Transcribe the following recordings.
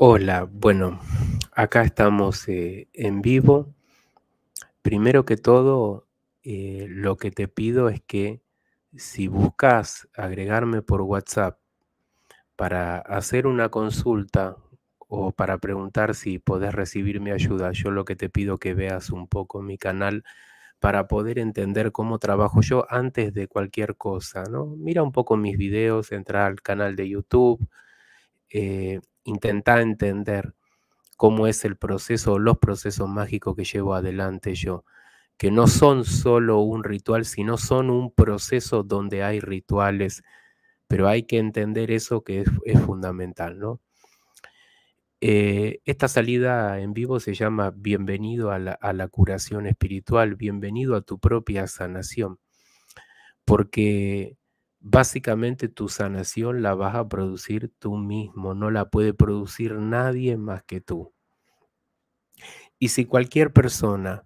Hola, bueno, acá estamos eh, en vivo. Primero que todo, eh, lo que te pido es que si buscas agregarme por WhatsApp para hacer una consulta o para preguntar si podés recibir mi ayuda, yo lo que te pido que veas un poco mi canal para poder entender cómo trabajo yo antes de cualquier cosa, ¿no? Mira un poco mis videos, entra al canal de YouTube, eh, intenta entender cómo es el proceso, los procesos mágicos que llevo adelante yo, que no son solo un ritual, sino son un proceso donde hay rituales, pero hay que entender eso que es, fundamental, ¿no? Eh, esta salida en vivo se llama Bienvenido a la curación espiritual, bienvenido a tu propia sanación, porque básicamente tu sanación la vas a producir tú mismo, no la puede producir nadie más que tú. Y si cualquier persona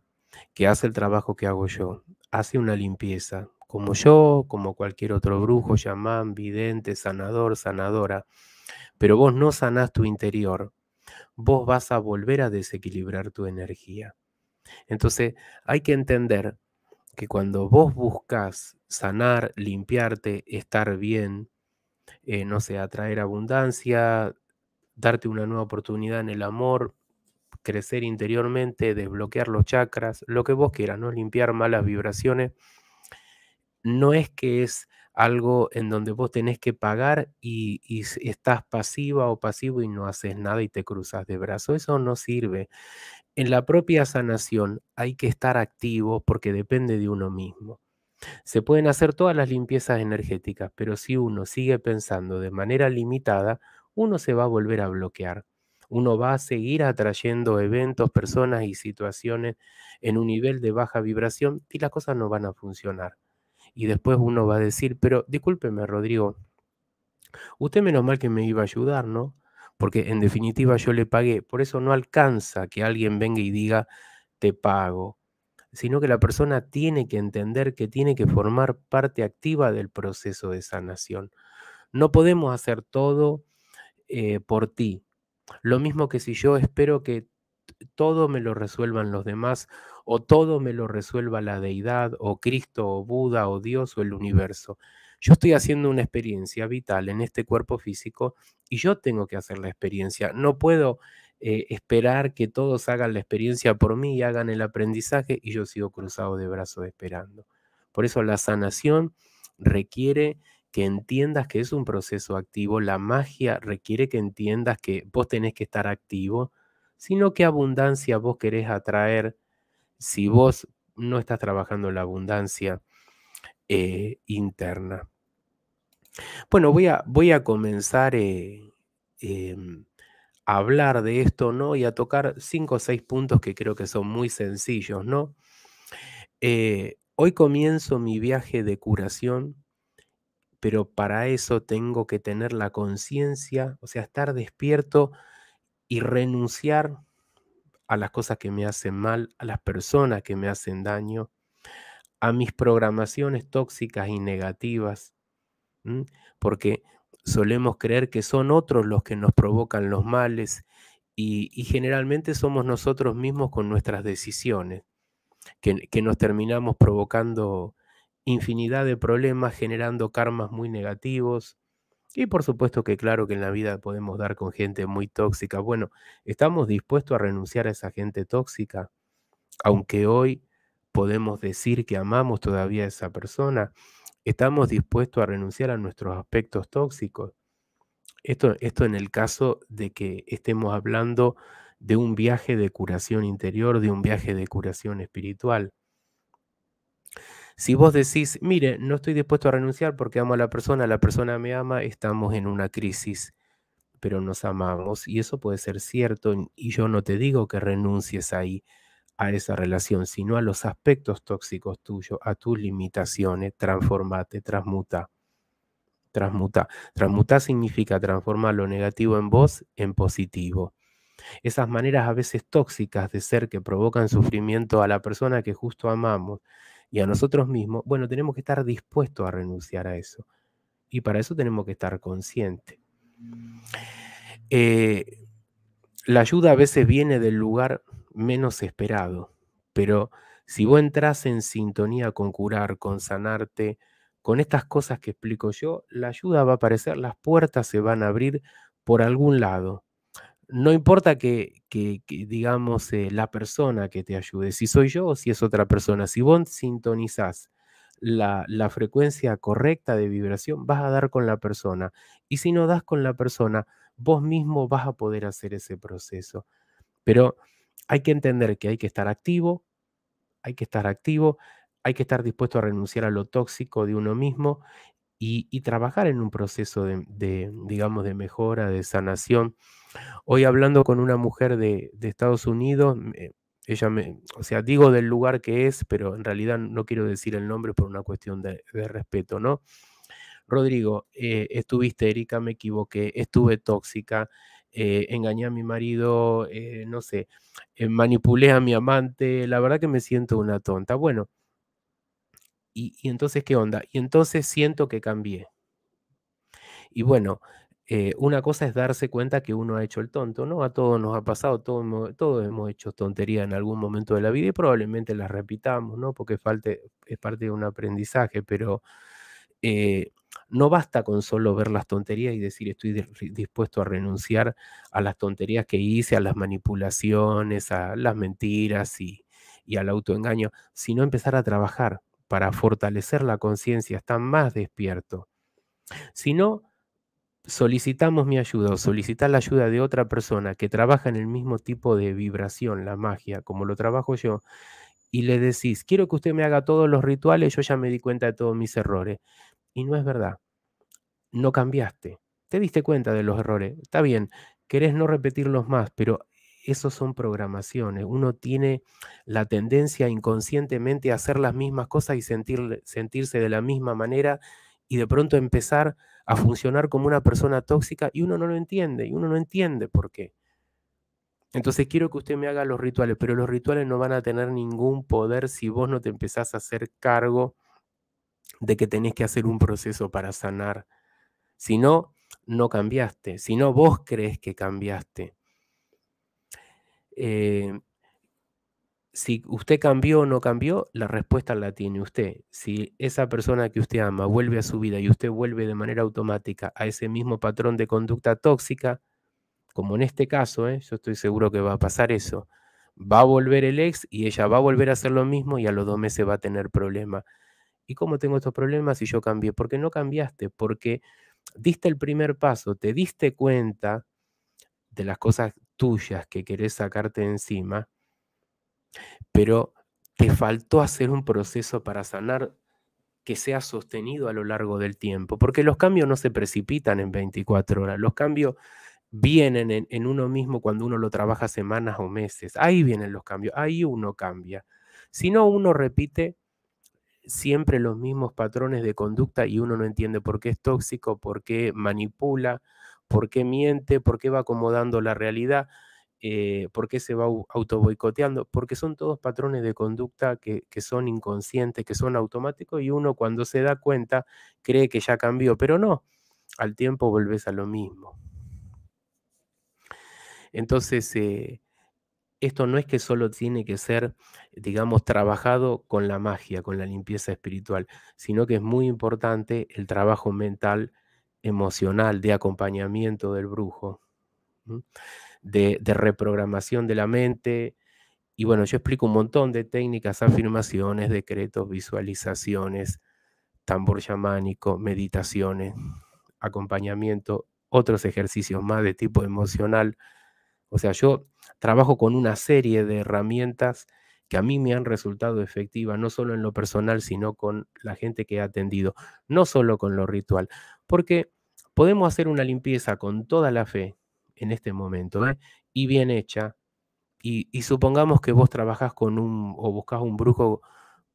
que hace el trabajo que hago yo, hace una limpieza, como yo, como cualquier otro brujo, chamán, vidente, sanador, sanadora, pero vos no sanás tu interior, vos vas a volver a desequilibrar tu energía. Entonces hay que entender que cuando vos buscas sanar, limpiarte, estar bien, eh, no sé, atraer abundancia, darte una nueva oportunidad en el amor, crecer interiormente, desbloquear los chakras, lo que vos quieras, ¿no? Limpiar malas vibraciones, no es que es algo en donde vos tenés que pagar y, y estás pasiva o pasivo y no haces nada y te cruzas de brazo. Eso no sirve. En la propia sanación hay que estar activo porque depende de uno mismo. Se pueden hacer todas las limpiezas energéticas, pero si uno sigue pensando de manera limitada, uno se va a volver a bloquear. Uno va a seguir atrayendo eventos, personas y situaciones en un nivel de baja vibración y las cosas no van a funcionar. Y después uno va a decir, pero discúlpeme, Rodrigo, usted menos mal que me iba a ayudar, ¿no? Porque en definitiva yo le pagué. Por eso no alcanza que alguien venga y diga, te pago sino que la persona tiene que entender que tiene que formar parte activa del proceso de sanación. No podemos hacer todo eh, por ti. Lo mismo que si yo espero que todo me lo resuelvan los demás o todo me lo resuelva la deidad o Cristo o Buda o Dios o el universo. Yo estoy haciendo una experiencia vital en este cuerpo físico y yo tengo que hacer la experiencia. No puedo eh, esperar que todos hagan la experiencia por mí y hagan el aprendizaje y yo sigo cruzado de brazos esperando. Por eso la sanación requiere que entiendas que es un proceso activo, la magia requiere que entiendas que vos tenés que estar activo, sino que abundancia vos querés atraer si vos no estás trabajando la abundancia eh, interna. Bueno, voy a, voy a comenzar eh, em, hablar de esto, ¿no? Y a tocar cinco o seis puntos que creo que son muy sencillos, ¿no? Eh, hoy comienzo mi viaje de curación, pero para eso tengo que tener la conciencia, o sea, estar despierto y renunciar a las cosas que me hacen mal, a las personas que me hacen daño, a mis programaciones tóxicas y negativas, porque solemos creer que son otros los que nos provocan los males y, generalmente somos nosotros mismos con nuestras decisiones, que, que, nos terminamos provocando infinidad de problemas, generando karmas muy negativos. Y por supuesto que claro que en la vida podemos dar con gente muy tóxica. Bueno, ¿estamos dispuestos a renunciar a esa gente tóxica? Aunque hoy podemos decir que amamos todavía a esa persona, ¿Estamos dispuestos a renunciar a nuestros aspectos tóxicos? Esto, esto en el caso de que estemos hablando de un viaje de curación interior, de un viaje de curación espiritual. Si vos decís, mire, no estoy dispuesto a renunciar porque amo a la persona, la persona me ama, estamos en una crisis, pero nos amamos. Y eso puede ser cierto y yo no te digo que renuncies ahí a esa relación, sino a los aspectos tóxicos tuyos, a tus limitaciones, transformate, transmuta. Transmuta. Transmuta significa transformar lo negativo en vos en positivo. Esas maneras a veces tóxicas de ser que provocan sufrimiento a la persona que justo amamos y a nosotros mismos, bueno, tenemos que estar dispuestos a renunciar a eso. Y para eso tenemos que estar conscientes. Eh, la ayuda a veces viene del lugar menos esperado, pero si vos entras en sintonía con curar, con sanarte, con estas cosas que explico yo, la ayuda va a aparecer, las puertas se van a abrir por algún lado. No importa que, digamos, eh, la persona que te ayude, si soy yo o si es otra persona, si vos sintonizás la, la frecuencia correcta de vibración, vas a dar con la persona. Y si no das con la persona, vos mismo vas a poder hacer ese proceso. Pero hay que entender que hay que estar activo, hay que estar activo, hay que estar dispuesto a renunciar a lo tóxico de uno mismo y, trabajar en un proceso de, digamos, de mejora, de sanación. Hoy hablando con una mujer de, Estados Unidos, ella me, o sea, digo del lugar que es, pero en realidad no quiero decir el nombre por una cuestión de, respeto, ¿no? Rodrigo, eh, estuviste, Erika, me equivoqué, estuve tóxica, eh, engañé a mi marido, eh, no sé, manipulé a mi amante, la verdad que me siento una tonta. Bueno, y, entonces, ¿qué onda? Y entonces siento que cambié. Y bueno, eh, una cosa es darse cuenta que uno ha hecho el tonto, ¿no? A todos nos ha pasado, todos hemos, todos hemos hecho tontería en algún momento de la vida y probablemente las repitamos, ¿no? Porque falte, es parte de un aprendizaje, pero eh, no basta con solo ver las tonterías y decir estoy dispuesto a renunciar a las tonterías que hice, a las manipulaciones, a las mentiras y, y al autoengaño, sino empezar a trabajar para fortalecer la conciencia, estar más despierto. Si no, solicitamos mi ayuda o solicitar la ayuda de otra persona que trabaja en el mismo tipo de vibración, la magia, como lo trabajo yo, y le decís, quiero que usted me haga todos los rituales, yo ya me di cuenta de todos mis errores. Y no es verdad. No cambiaste. Te diste cuenta de los errores. Está bien, querés no repetirlos más, pero esos son programaciones. Uno tiene la tendencia inconscientemente a hacer las mismas cosas y sentirse de la misma manera y de pronto empezar a funcionar como una persona tóxica y uno no lo entiende y uno no entiende por qué. Entonces quiero que usted me haga los rituales, pero los rituales no van a tener ningún poder si vos no te empezás a hacer cargo de que tenés que hacer un proceso para sanar. Si no, no cambiaste. Si no, vos crees que cambiaste. Eh, si usted cambió o no cambió, la respuesta la tiene usted. Si esa persona que usted ama vuelve a su vida y usted vuelve de manera automática a ese mismo patrón de conducta tóxica, como en este caso, ¿eh? yo estoy seguro que va a pasar eso, va a volver el ex y ella va a volver a hacer lo mismo y a los dos meses va a tener problemas. ¿Y cómo tengo estos problemas si yo cambié? Porque no cambiaste, porque diste el primer paso, te diste cuenta de las cosas tuyas que querés sacarte encima, pero te faltó hacer un proceso para sanar que sea sostenido a lo largo del tiempo, porque los cambios no se precipitan en 24 horas, los cambios vienen en, en, uno mismo cuando uno lo trabaja semanas o meses, ahí vienen los cambios, ahí uno cambia. Si no, uno repite siempre los mismos patrones de conducta y uno no entiende por qué es tóxico, por qué manipula, por qué miente, por qué va acomodando la realidad, eh, por qué se va auto boicoteando, porque son todos patrones de conducta que, son inconscientes, que son automáticos y uno cuando se da cuenta cree que ya cambió, pero no, al tiempo volvés a lo mismo. Entonces, eh, esto no es que solo tiene que ser, digamos, trabajado con la magia, con la limpieza espiritual, sino que es muy importante el trabajo mental emocional de acompañamiento del brujo, de, reprogramación de la mente. Y bueno, yo explico un montón de técnicas, afirmaciones, decretos, visualizaciones, tambor chamánico, meditaciones, acompañamiento, otros ejercicios más de tipo emocional. O sea, yo trabajo con una serie de herramientas que a mí me han resultado efectivas, no solo en lo personal, sino con la gente que he atendido, no solo con lo ritual, porque podemos hacer una limpieza con toda la fe en este momento ¿eh? y bien hecha, y, supongamos que vos trabajás con un o buscas un brujo,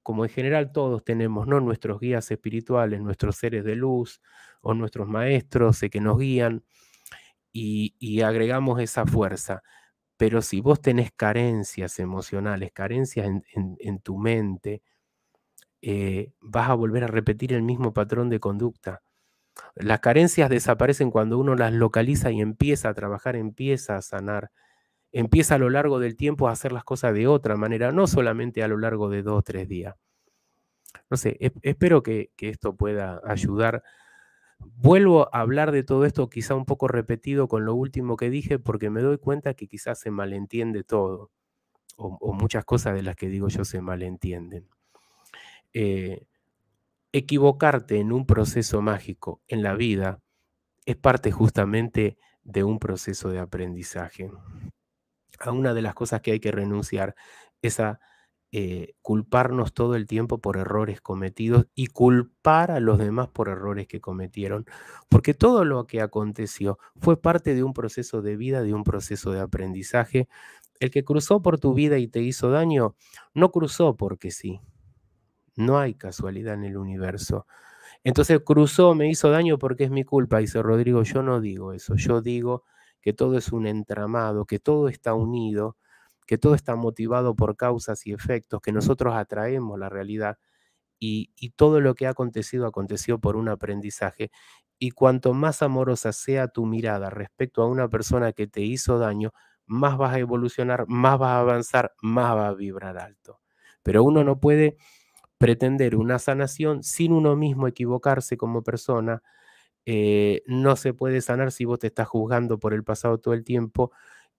como en general todos tenemos, ¿no? Nuestros guías espirituales, nuestros seres de luz o nuestros maestros que nos guían y agregamos esa fuerza pero si vos tenés carencias emocionales, carencias en, tu mente, eh, vas a volver a repetir el mismo patrón de conducta. Las carencias desaparecen cuando uno las localiza y empieza a trabajar, empieza a sanar. empieza a lo largo del tiempo a hacer las cosas de otra manera, no solamente a lo largo de dos o tres días. No sé, espero que, que esto pueda ayudar. Vuelvo a hablar de todo esto quizá un poco repetido con lo último que dije porque me doy cuenta que quizás se malentiende todo o, muchas cosas de las que digo yo se malentienden. Eh, equivocarte en un proceso mágico en la vida es parte justamente de un proceso de aprendizaje. A una de las cosas que hay que renunciar es a eh, culparnos todo el tiempo por errores cometidos y culpar a los demás por errores que cometieron, porque todo lo que aconteció fue parte de un proceso de vida, de un proceso de aprendizaje. El que cruzó por tu vida y te hizo daño, no cruzó porque sí. No hay casualidad en el universo. Entonces cruzó, me hizo daño porque es mi culpa, dice Rodrigo. Yo no digo eso, yo digo que todo es un entramado, que todo está unido que todo está motivado por causas y efectos, que nosotros atraemos la realidad y, todo lo que ha acontecido aconteció por un aprendizaje. Y cuanto más amorosa sea tu mirada respecto a una persona que te hizo daño, más vas a evolucionar, más vas a avanzar, más va a vibrar alto. Pero uno no puede pretender una sanación sin uno mismo equivocarse como persona. Eh, no se puede sanar si vos te estás juzgando por el pasado todo el tiempo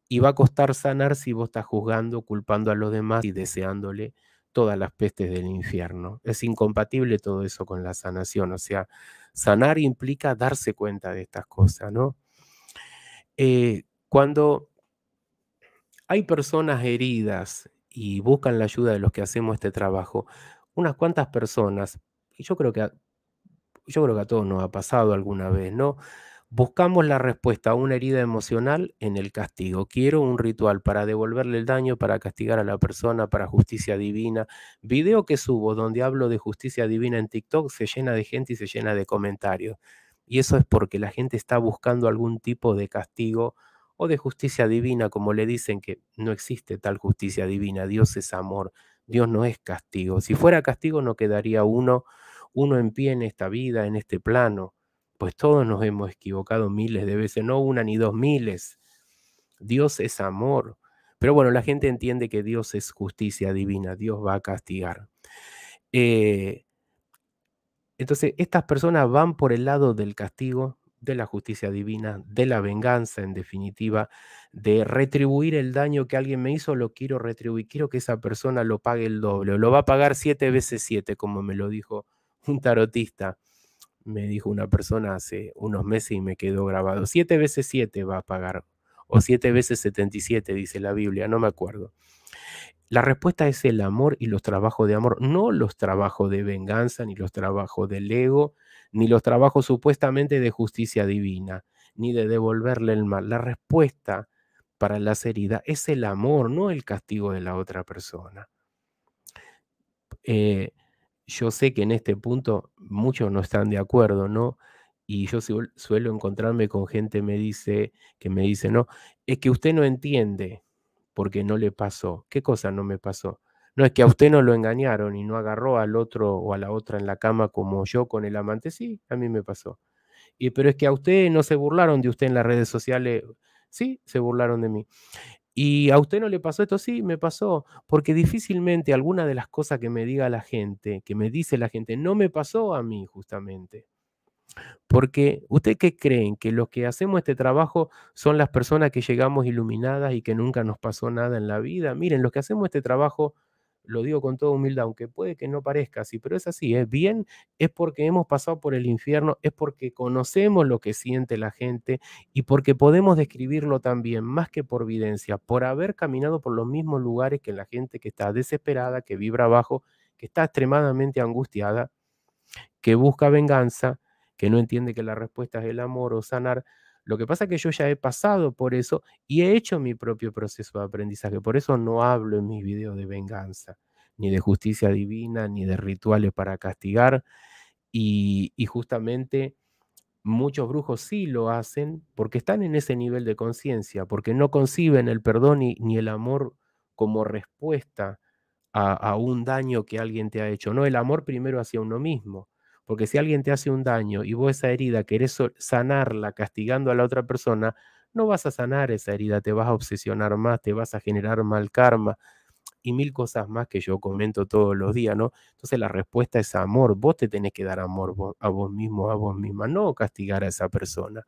y va a costar sanar si vos estás juzgando, culpando a los demás y deseándole todas las pestes del infierno. Es incompatible todo eso con la sanación. O sea, sanar implica darse cuenta de estas cosas, ¿no? Eh, cuando hay personas heridas y buscan la ayuda de los que hacemos este trabajo, unas cuantas personas, y yo creo que yo creo que a todos nos ha pasado alguna vez, ¿no? Buscamos la respuesta a una herida emocional en el castigo. Quiero un ritual para devolverle el daño, para castigar a la persona, para justicia divina. Video que subo donde hablo de justicia divina en TikTok se llena de gente y se llena de comentarios. Y eso es porque la gente está buscando algún tipo de castigo o de justicia divina, como le dicen que no existe tal justicia divina. Dios es amor, Dios no es castigo. Si fuera castigo no quedaría uno, uno en pie en esta vida, en este plano pues todos nos hemos equivocado miles de veces, no una ni dos miles. Dios es amor. Pero bueno, la gente entiende que Dios es justicia divina, Dios va a castigar. Eh, entonces, estas personas van por el lado del castigo, de la justicia divina, de la venganza, en definitiva, de retribuir el daño que alguien me hizo, lo quiero retribuir, quiero que esa persona lo pague el doble, lo va a pagar siete veces siete, como me lo dijo un tarotista me dijo una persona hace unos meses y me quedó grabado. Siete veces siete va a pagar, o siete veces setenta y siete, dice la Biblia, no me acuerdo. La respuesta es el amor y los trabajos de amor, no los trabajos de venganza, ni los trabajos del ego, ni los trabajos supuestamente de justicia divina, ni de devolverle el mal. La respuesta para las heridas es el amor, no el castigo de la otra persona. Eh, yo sé que en este punto muchos no están de acuerdo, ¿no? Y yo suelo encontrarme con gente me dice, que me dice, no, es que usted no entiende porque no le pasó. ¿Qué cosa no me pasó? No es que a usted no lo engañaron y no agarró al otro o a la otra en la cama como yo con el amante. Sí, a mí me pasó. Y pero es que a usted no se burlaron de usted en las redes sociales. Sí, se burlaron de mí. ¿Y a usted no le pasó esto? Sí, me pasó, porque difícilmente alguna de las cosas que me diga la gente, que me dice la gente, no me pasó a mí justamente. Porque usted qué creen que los que hacemos este trabajo son las personas que llegamos iluminadas y que nunca nos pasó nada en la vida. Miren, los que hacemos este trabajo lo digo con toda humildad, aunque puede que no parezca así, pero es así, es bien, es porque hemos pasado por el infierno, es porque conocemos lo que siente la gente y porque podemos describirlo también, más que por evidencia, por haber caminado por los mismos lugares que la gente que está desesperada, que vibra abajo, que está extremadamente angustiada, que busca venganza, que no entiende que la respuesta es el amor o sanar, lo que pasa es que yo ya he pasado por eso y he hecho mi propio proceso de aprendizaje. Por eso no hablo en mis videos de venganza, ni de justicia divina, ni de rituales para castigar. Y, justamente muchos brujos sí lo hacen porque están en ese nivel de conciencia, porque no conciben el perdón ni, el amor como respuesta a, a, un daño que alguien te ha hecho. No, el amor primero hacia uno mismo. Porque si alguien te hace un daño y vos esa herida querés sanarla castigando a la otra persona, no vas a sanar esa herida, te vas a obsesionar más, te vas a generar mal karma y mil cosas más que yo comento todos los días, ¿no? Entonces la respuesta es amor, vos te tenés que dar amor a vos mismo, a vos misma, no castigar a esa persona.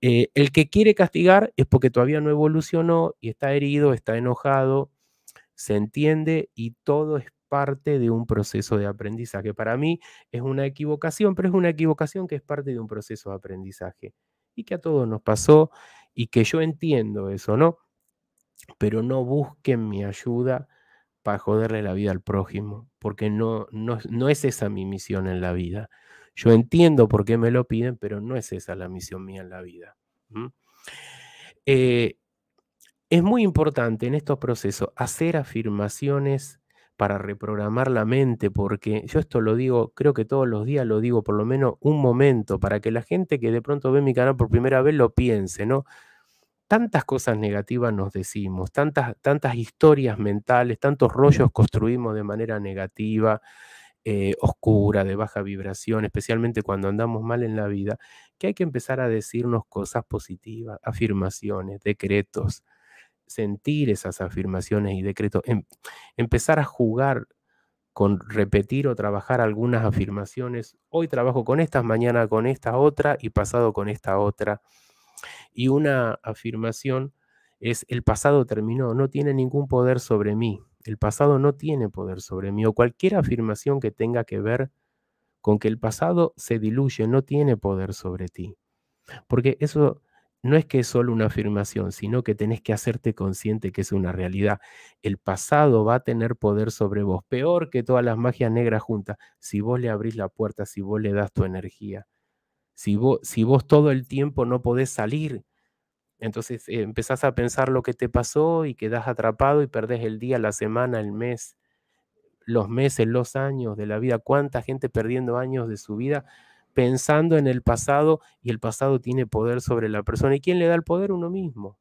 Eh, el que quiere castigar es porque todavía no evolucionó y está herido, está enojado, se entiende y todo es parte de un proceso de aprendizaje. Para mí es una equivocación, pero es una equivocación que es parte de un proceso de aprendizaje y que a todos nos pasó y que yo entiendo eso, ¿no? Pero no busquen mi ayuda para joderle la vida al prójimo, porque no, no, no es esa mi misión en la vida. Yo entiendo por qué me lo piden, pero no es esa la misión mía en la vida. Eh, es muy importante en estos procesos hacer afirmaciones para reprogramar la mente, porque yo esto lo digo, creo que todos los días lo digo por lo menos un momento, para que la gente que de pronto ve mi canal por primera vez lo piense, ¿no? Tantas cosas negativas nos decimos, tantas, tantas historias mentales, tantos rollos construimos de manera negativa, eh, oscura, de baja vibración, especialmente cuando andamos mal en la vida, que hay que empezar a decirnos cosas positivas, afirmaciones, decretos, sentir esas afirmaciones y decretos, em, empezar a jugar con repetir o trabajar algunas afirmaciones. Hoy trabajo con estas, mañana con esta otra y pasado con esta otra. Y una afirmación es el pasado terminó, no tiene ningún poder sobre mí. El pasado no tiene poder sobre mí. O cualquier afirmación que tenga que ver con que el pasado se diluye, no tiene poder sobre ti. Porque eso no es que es solo una afirmación, sino que tenés que hacerte consciente que es una realidad. El pasado va a tener poder sobre vos, peor que todas las magias negras juntas, si vos le abrís la puerta, si vos le das tu energía. Si vos, si vos todo el tiempo no podés salir, entonces eh, empezás a pensar lo que te pasó y quedás atrapado y perdés el día, la semana, el mes, los meses, los años de la vida. ¿Cuánta gente perdiendo años de su vida? Pensando en el pasado y el pasado tiene poder sobre la persona. ¿Y quién le da el poder? Uno mismo.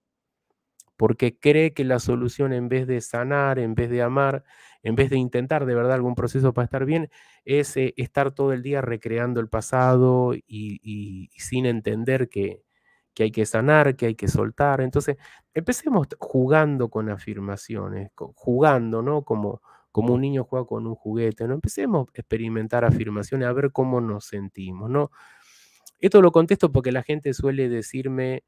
Porque cree que la solución en vez de sanar, en vez de amar, en vez de intentar de verdad algún proceso para estar bien, es eh, estar todo el día recreando el pasado y, sin entender que, que hay que sanar, que hay que soltar. Entonces, empecemos jugando con afirmaciones, jugando, ¿no? Como, como un niño juega con un juguete, ¿no? Empecemos a experimentar afirmaciones, a ver cómo nos sentimos, ¿no? Esto lo contesto porque la gente suele decirme,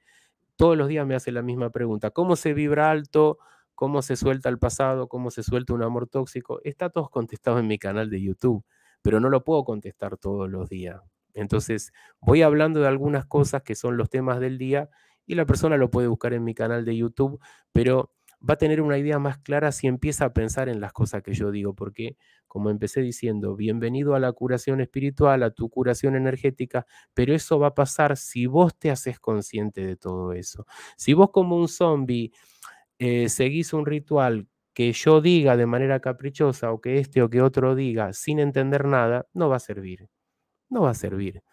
todos los días me hace la misma pregunta, ¿cómo se vibra alto? ¿Cómo se suelta el pasado? ¿Cómo se suelta un amor tóxico? Está todo contestado en mi canal de YouTube, pero no lo puedo contestar todos los días. Entonces, voy hablando de algunas cosas que son los temas del día y la persona lo puede buscar en mi canal de YouTube, pero va a tener una idea más clara si empieza a pensar en las cosas que yo digo, porque como empecé diciendo, bienvenido a la curación espiritual, a tu curación energética, pero eso va a pasar si vos te haces consciente de todo eso. Si vos como un zombie eh, seguís un ritual que yo diga de manera caprichosa o que este o que otro diga sin entender nada, no va a servir. No va a servir.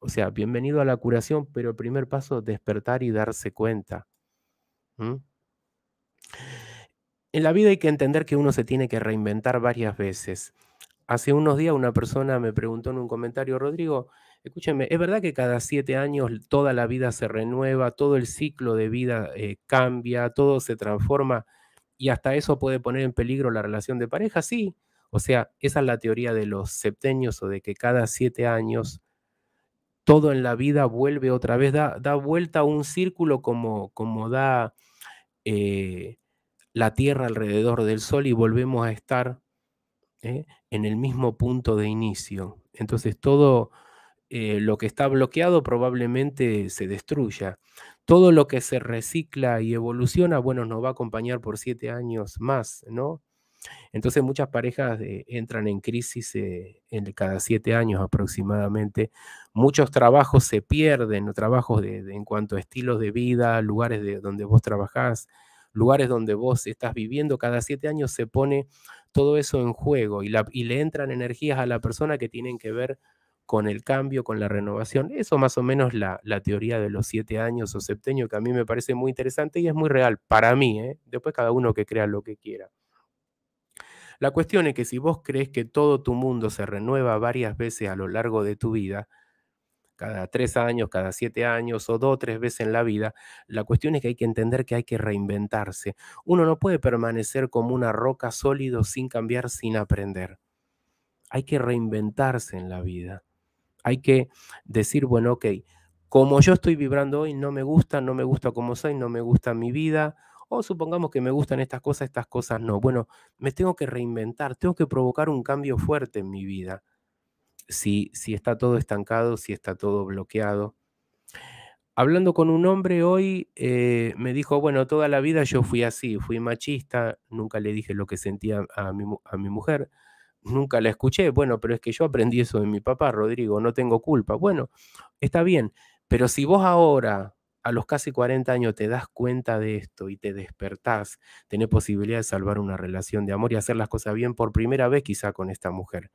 O sea, bienvenido a la curación, pero el primer paso, despertar y darse cuenta. En la vida hay que entender que uno se tiene que reinventar varias veces. Hace unos días una persona me preguntó en un comentario, Rodrigo, escúcheme, ¿es verdad que cada siete años toda la vida se renueva, todo el ciclo de vida eh, cambia, todo se transforma y hasta eso puede poner en peligro la relación de pareja? Sí, o sea, esa es la teoría de los septenios o de que cada siete años todo en la vida vuelve otra vez, da, da vuelta a un círculo como, como da eh, la Tierra alrededor del Sol y volvemos a estar ¿eh? en el mismo punto de inicio. Entonces todo eh, lo que está bloqueado probablemente se destruya. Todo lo que se recicla y evoluciona, bueno, nos va a acompañar por siete años más, ¿no? Entonces muchas parejas entran en crisis en cada siete años aproximadamente. Muchos trabajos se pierden, trabajos de, en cuanto a estilos de vida, lugares de, donde vos trabajás, lugares donde vos estás viviendo, cada siete años se pone todo eso en juego y, le entran energías a la persona que tienen que ver con el cambio, con la renovación. Eso más o menos la, la teoría de los siete años o septenio, que a mí me parece muy interesante y es muy real para mí. ¿eh? Después cada uno que crea lo que quiera. La cuestión es que si vos crees que todo tu mundo se renueva varias veces a lo largo de tu vida, cada tres años, cada siete años o dos o tres veces en la vida. La cuestión es que hay que entender que hay que reinventarse. Uno no puede permanecer como una roca sólido sin cambiar, sin aprender. Hay que reinventarse en la vida. Hay que decir, bueno, ok, como yo estoy vibrando hoy, no me gusta, no me gusta como soy, no me gusta mi vida, o supongamos que me gustan estas cosas, estas cosas no. Bueno, me tengo que reinventar, tengo que provocar un cambio fuerte en mi vida si, está todo estancado, si está todo bloqueado. Hablando con un hombre hoy, eh, me dijo, bueno, toda la vida yo fui así, fui machista, nunca le dije lo que sentía a mi, a mi mujer, nunca la escuché, bueno, pero es que yo aprendí eso de mi papá, Rodrigo, no tengo culpa. Bueno, está bien, pero si vos ahora, a los casi 40 años, te das cuenta de esto y te despertás, tenés posibilidad de salvar una relación de amor y hacer las cosas bien por primera vez quizá con esta mujer.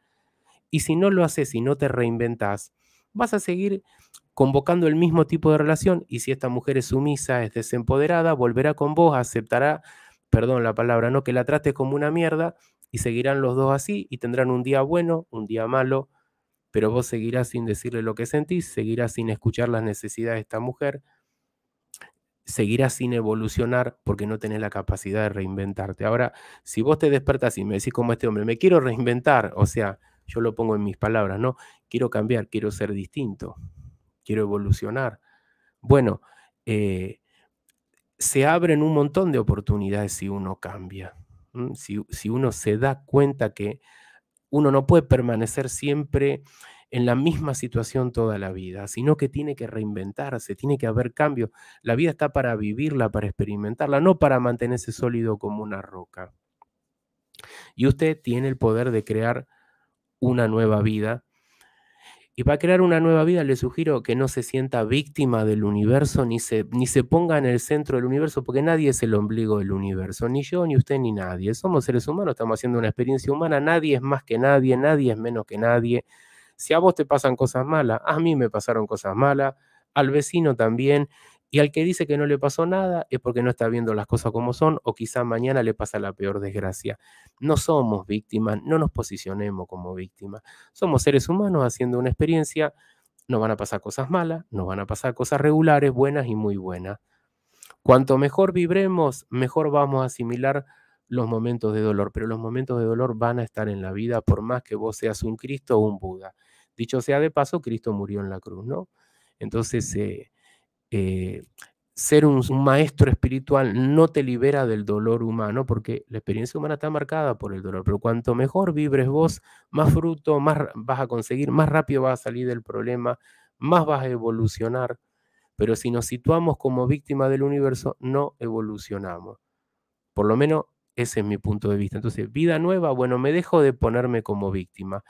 Y si no lo haces y no te reinventas, vas a seguir convocando el mismo tipo de relación y si esta mujer es sumisa, es desempoderada, volverá con vos, aceptará, perdón la palabra, no que la trates como una mierda y seguirán los dos así y tendrán un día bueno, un día malo, pero vos seguirás sin decirle lo que sentís, seguirás sin escuchar las necesidades de esta mujer, seguirás sin evolucionar porque no tenés la capacidad de reinventarte. Ahora, si vos te despertás y me decís como este hombre, me quiero reinventar, o sea, yo lo pongo en mis palabras, ¿no? Quiero cambiar, quiero ser distinto, quiero evolucionar. Bueno, eh, se abren un montón de oportunidades si uno cambia, si, si uno se da cuenta que uno no puede permanecer siempre en la misma situación toda la vida, sino que tiene que reinventarse, tiene que haber cambio. La vida está para vivirla, para experimentarla, no para mantenerse sólido como una roca. Y usted tiene el poder de crear una nueva vida. Y para crear una nueva vida le sugiero que no se sienta víctima del universo ni se, ni se ponga en el centro del universo, porque nadie es el ombligo del universo, ni yo, ni usted, ni nadie. Somos seres humanos, estamos haciendo una experiencia humana, nadie es más que nadie, nadie es menos que nadie. Si a vos te pasan cosas malas, a mí me pasaron cosas malas, al vecino también, y al que dice que no le pasó nada es porque no está viendo las cosas como son o quizá mañana le pasa la peor desgracia. No somos víctimas, no nos posicionemos como víctimas. Somos seres humanos haciendo una experiencia, nos van a pasar cosas malas, nos van a pasar cosas regulares, buenas y muy buenas. Cuanto mejor vibremos, mejor vamos a asimilar los momentos de dolor, pero los momentos de dolor van a estar en la vida por más que vos seas un Cristo o un Buda. Dicho sea de paso, Cristo murió en la cruz, ¿no? Entonces, eh, eh, ser un, maestro espiritual no te libera del dolor humano, porque la experiencia humana está marcada por el dolor, pero cuanto mejor vibres vos, más fruto más vas a conseguir, más rápido vas a salir del problema, más vas a evolucionar. Pero si nos situamos como víctima del universo, no evolucionamos. Por lo menos ese es mi punto de vista. Entonces, vida nueva, bueno, me dejo de ponerme como víctima.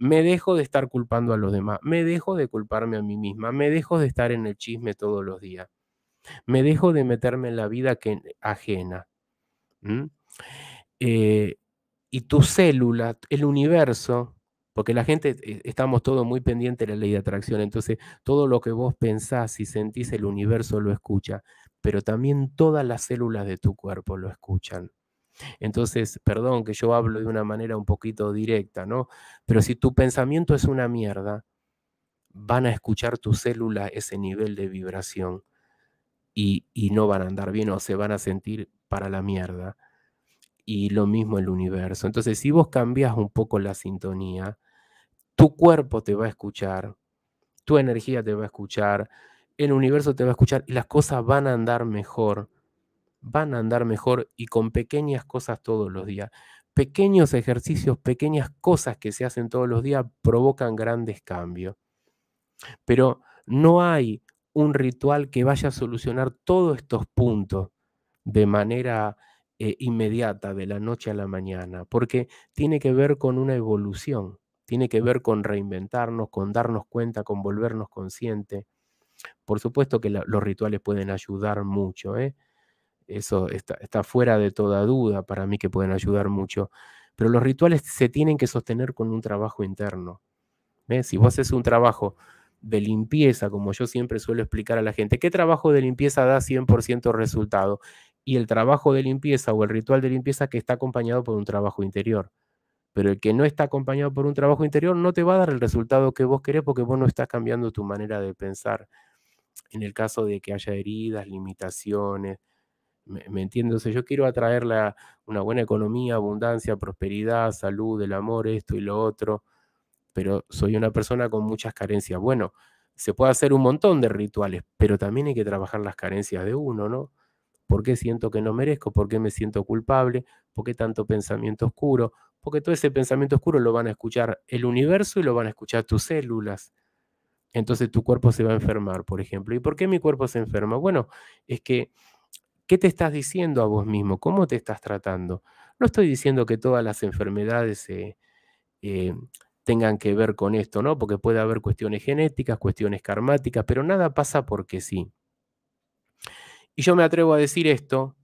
Me dejo de estar culpando a los demás, me dejo de culparme a mí misma, me dejo de estar en el chisme todos los días, me dejo de meterme en la vida que, ajena. Eh, y tu célula, el universo, porque la gente, eh, estamos todos muy pendientes de la ley de atracción, entonces todo lo que vos pensás y sentís, el universo lo escucha, pero también todas las células de tu cuerpo lo escuchan. Entonces, perdón que yo hablo de una manera un poquito directa, ¿no? Pero si tu pensamiento es una mierda, van a escuchar tu célula ese nivel de vibración y, no van a andar bien o se van a sentir para la mierda. Y lo mismo el universo. Entonces, si vos cambias un poco la sintonía, tu cuerpo te va a escuchar, tu energía te va a escuchar, el universo te va a escuchar y las cosas van a andar mejor van a andar mejor y con pequeñas cosas todos los días. Pequeños ejercicios, pequeñas cosas que se hacen todos los días provocan grandes cambios. Pero no hay un ritual que vaya a solucionar todos estos puntos de manera eh, inmediata, de la noche a la mañana, porque tiene que ver con una evolución, tiene que ver con reinventarnos, con darnos cuenta, con volvernos conscientes. Por supuesto que los rituales pueden ayudar mucho, ¿eh? Eso está, fuera de toda duda para mí que pueden ayudar mucho. Pero los rituales se tienen que sostener con un trabajo interno. Si vos haces un trabajo de limpieza, como yo siempre suelo explicar a la gente, ¿qué trabajo de limpieza da 100% resultado? Y el trabajo de limpieza o el ritual de limpieza que está acompañado por un trabajo interior. pero el que no está acompañado por un trabajo interior no te va a dar el resultado que vos querés porque vos no estás cambiando tu manera de pensar. En el caso de que haya heridas, limitaciones, ¿me, entiendes? yo quiero atraerle una buena economía, abundancia, prosperidad, salud, el amor, esto y lo otro, pero soy una persona con muchas carencias. Bueno, se puede hacer un montón de rituales, pero también hay que trabajar las carencias de uno, ¿no? ¿Por qué siento que no merezco? ¿Por qué me siento culpable? ¿Por qué tanto pensamiento oscuro? Porque todo ese pensamiento oscuro lo van a escuchar el universo y lo van a escuchar tus células. Entonces tu cuerpo se va a enfermar, por ejemplo. ¿Y por qué mi cuerpo se enferma? Bueno, es que, ¿qué te estás diciendo a vos mismo? ¿Cómo te estás tratando? No estoy diciendo que todas las enfermedades eh, eh, tengan que ver con esto, ¿no? Porque puede haber cuestiones genéticas, cuestiones karmáticas, pero nada pasa porque sí. Y yo me atrevo a decir esto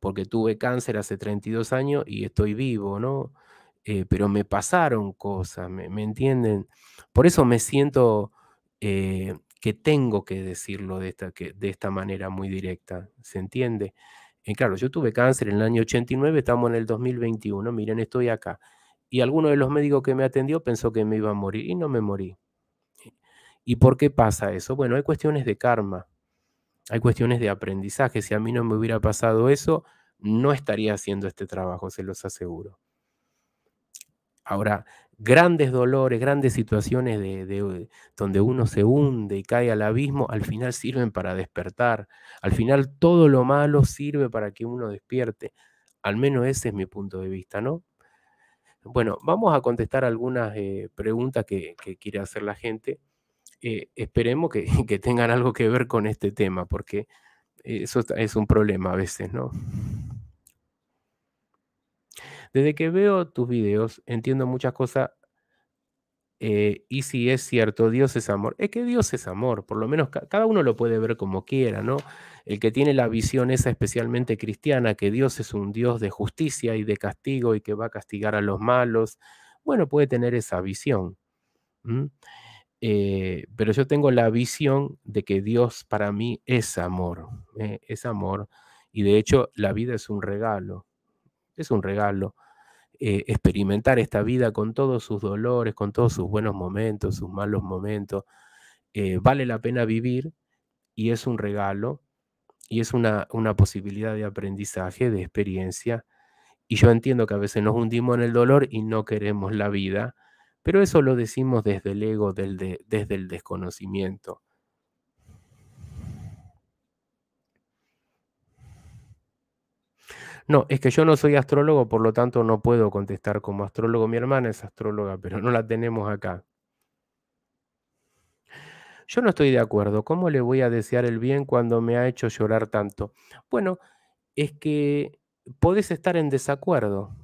porque tuve cáncer hace 32 años y estoy vivo, ¿no? Eh, pero me pasaron cosas, ¿me, entienden? Por eso me siento que tengo que decirlo de esta, de esta manera muy directa, ¿se entiende? Eh, claro, yo tuve cáncer en el año 89, estamos en el 2021, miren, estoy acá. Y alguno de los médicos que me atendió pensó que me iba a morir y no me morí. ¿Y por qué pasa eso? Bueno, hay cuestiones de karma. Hay cuestiones de aprendizaje. Si a mí no me hubiera pasado eso, no estaría haciendo este trabajo, se los aseguro. Ahora, grandes dolores, grandes situaciones de, donde uno se hunde y cae al abismo, al final sirven para despertar. Al final todo lo malo sirve para que uno despierte. Al menos ese es mi punto de vista, ¿no? Bueno, vamos a contestar algunas eh, preguntas que quiere hacer la gente. Eh, esperemos que, tengan algo que ver con este tema, porque eso es un problema a veces, ¿no? Desde que veo tus videos, entiendo muchas cosas. Eh, y si es cierto, Dios es amor. Es que Dios es amor, por lo menos cada uno lo puede ver como quiera, ¿no? El que tiene la visión esa especialmente cristiana, que Dios es un Dios de justicia y de castigo y que va a castigar a los malos, bueno, puede tener esa visión. Eh, pero yo tengo la visión de que Dios para mí es amor, eh, es amor. Y de hecho la vida es un regalo, es un regalo. Eh, experimentar esta vida con todos sus dolores, con todos sus buenos momentos, sus malos momentos, vale la pena vivir y es un regalo y es una, una posibilidad de aprendizaje, de experiencia. Y yo entiendo que a veces nos hundimos en el dolor y no queremos la vida, pero eso lo decimos desde el ego, desde el desconocimiento. No, es que yo no soy astrólogo, por lo tanto no puedo contestar como astrólogo. Mi hermana es astróloga, pero no la tenemos acá. Yo no estoy de acuerdo. ¿Cómo le voy a desear el bien cuando me ha hecho llorar tanto? Bueno, es que podés estar en desacuerdo.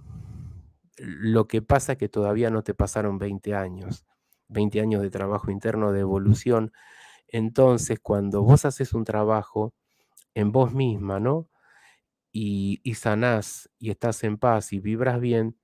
Lo que pasa es que todavía no te pasaron 20 años, 20 años de trabajo interno, de evolución. Entonces, cuando vos haces un trabajo en vos misma, ¿no? Y, y sanás y estás en paz y vibras bien,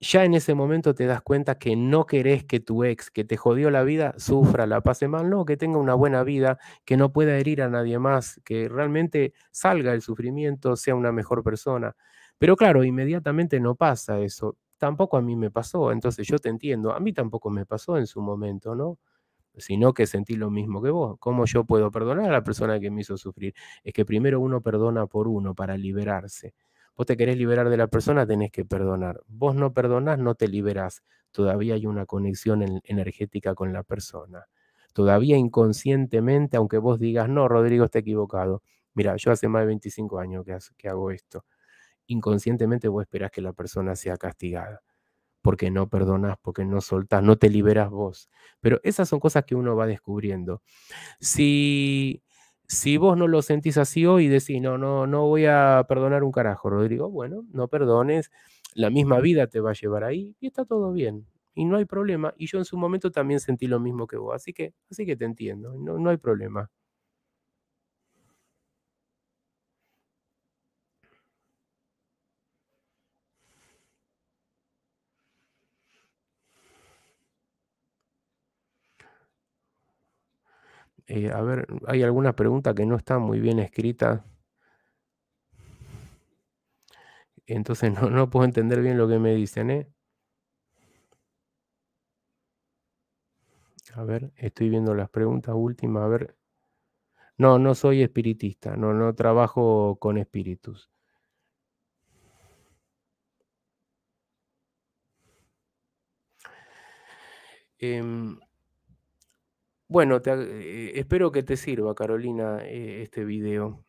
ya en ese momento te das cuenta que no querés que tu ex, que te jodió la vida, sufra, la pase mal, no, que tenga una buena vida, que no pueda herir a nadie más, que realmente salga del sufrimiento, sea una mejor persona. Pero claro, inmediatamente no pasa eso. Tampoco a mí me pasó, entonces yo te entiendo. A mí tampoco me pasó en su momento, ¿no? Sino que sentí lo mismo que vos. ¿Cómo yo puedo perdonar a la persona que me hizo sufrir? Es que primero uno perdona por uno para liberarse. Vos te querés liberar de la persona, tenés que perdonar. Vos no perdonás, no te liberás. Todavía hay una conexión energética con la persona. Todavía inconscientemente, aunque vos digas, no, Rodrigo está equivocado. Mira, yo hace más de 25 años que hago esto inconscientemente vos esperás que la persona sea castigada, porque no perdonas, porque no soltás, no te liberas vos. Pero esas son cosas que uno va descubriendo. Si, si vos no lo sentís así hoy y decís, no, no, no voy a perdonar un carajo, Rodrigo, bueno, no perdones, la misma vida te va a llevar ahí y está todo bien. Y no hay problema. Y yo en su momento también sentí lo mismo que vos. Así que, así que te entiendo. No, no hay problema. Eh, a ver, hay alguna pregunta que no está muy bien escrita. Entonces no, no puedo entender bien lo que me dicen, ¿eh? A ver, estoy viendo las preguntas últimas. A ver. No, no soy espiritista, no, no trabajo con espíritus. Eh, bueno, eh, espero que te sirva, Carolina, eh, este video.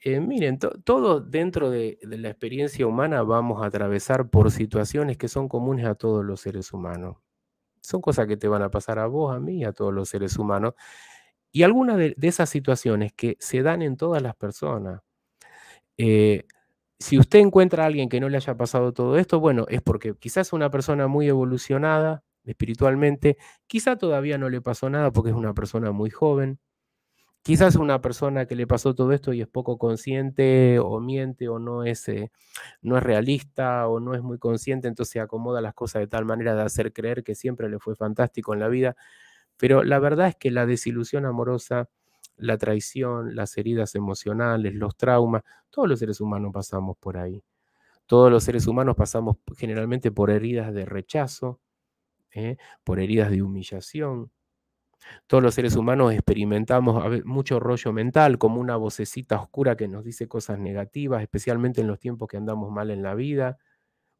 Eh, miren, todos dentro de, la experiencia humana vamos a atravesar por situaciones que son comunes a todos los seres humanos. Son cosas que te van a pasar a vos, a mí a todos los seres humanos. Y algunas de, esas situaciones que se dan en todas las personas. si usted encuentra a alguien que no le haya pasado todo esto, bueno, es porque quizás es una persona muy evolucionada, espiritualmente. Quizá todavía no le pasó nada porque es una persona muy joven. Quizás una persona que le pasó todo esto y es poco consciente o miente o no es, eh, no es realista o no es muy consciente, entonces acomoda las cosas de tal manera de hacer creer que siempre le fue fantástico en la vida. Pero la verdad es que la desilusión amorosa, la traición, las heridas emocionales, los traumas, todos los seres humanos pasamos por ahí. Todos los seres humanos pasamos generalmente por heridas de rechazo, ¿eh? por heridas de humillación. Todos los seres humanos experimentamos mucho rollo mental, como una vocecita oscura que nos dice cosas negativas, especialmente en los tiempos que andamos mal en la vida.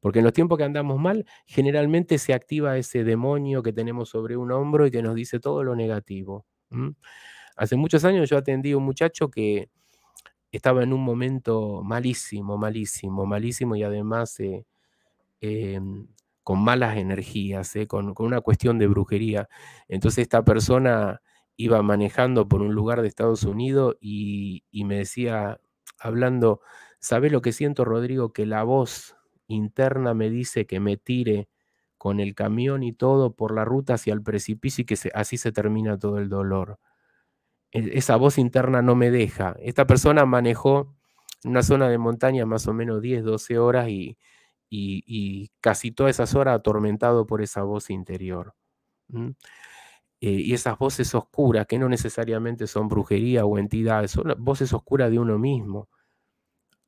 Porque en los tiempos que andamos mal, generalmente se activa ese demonio que tenemos sobre un hombro y que nos dice todo lo negativo. Hace muchos años yo atendí a un muchacho que estaba en un momento malísimo, malísimo, malísimo y además eh, em, con malas energías, ¿eh? con, una cuestión de brujería. Entonces esta persona iba manejando por un lugar de Estados Unidos y, me decía, hablando, ¿sabes lo que siento, Rodrigo? Que la voz interna me dice que me tire con el camión y todo por la ruta hacia el precipicio y que así se termina todo el dolor. E, esa voz interna no me deja. Esta persona manejó una zona de montaña más o menos 10, 12 horas y, y, casi todas esas horas atormentado por esa voz interior. Eh, y esas voces oscuras, que no necesariamente son brujería o entidades, son voces oscuras de uno mismo.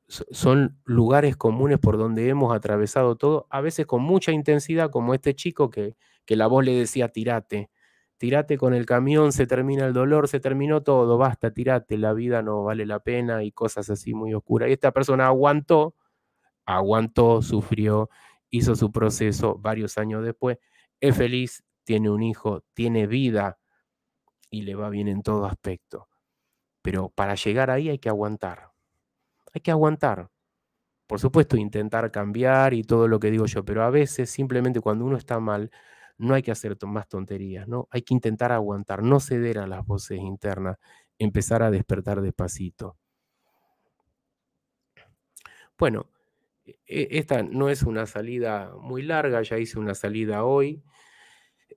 son lugares comunes por donde hemos atravesado todo, a veces con mucha intensidad, como este chico que, que la voz le decía, tirate, tirate con el camión, se termina el dolor, se terminó todo, basta, tirate, la vida no vale la pena y cosas así muy oscuras. Y esta persona aguantó aguantó, sufrió, hizo su proceso varios años después, es feliz, tiene un hijo, tiene vida y le va bien en todo aspecto. Pero para llegar ahí hay que aguantar. Hay que aguantar. Por supuesto, intentar cambiar y todo lo que digo yo, pero a veces simplemente cuando uno está mal, no hay que hacer más tonterías, ¿no? Hay que intentar aguantar, no ceder a las voces internas, empezar a despertar despacito. Bueno, esta no es una salida muy larga, ya hice una salida hoy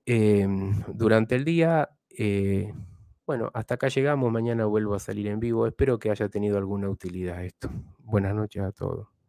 em, durante el día. Eh, bueno, hasta acá llegamos, mañana vuelvo a salir en vivo. Espero que haya tenido alguna utilidad esto. Buenas noches a todos.